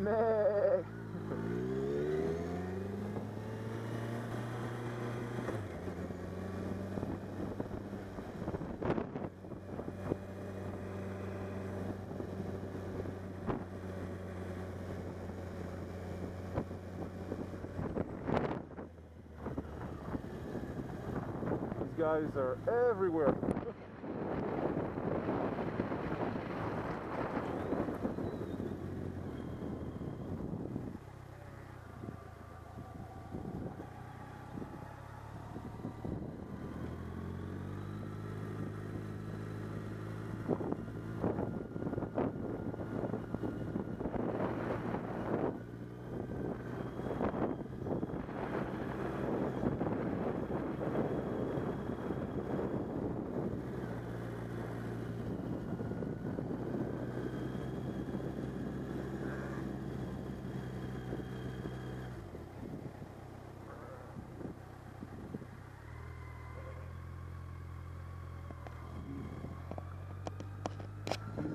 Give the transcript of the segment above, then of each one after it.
Meh. These guys are everywhere.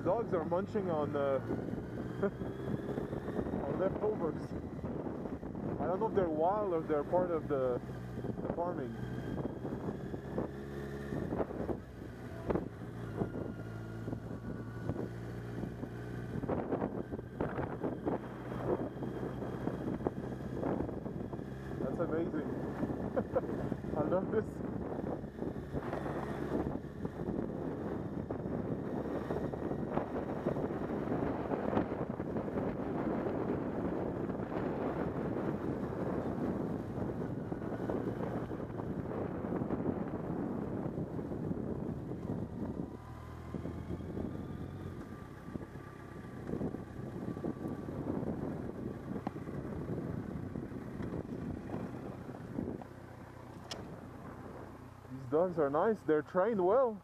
Dogs are munching on uh, on leftovers. I don't know if they're wild or they're part of the, the farming. Dogs are nice. They're trained well.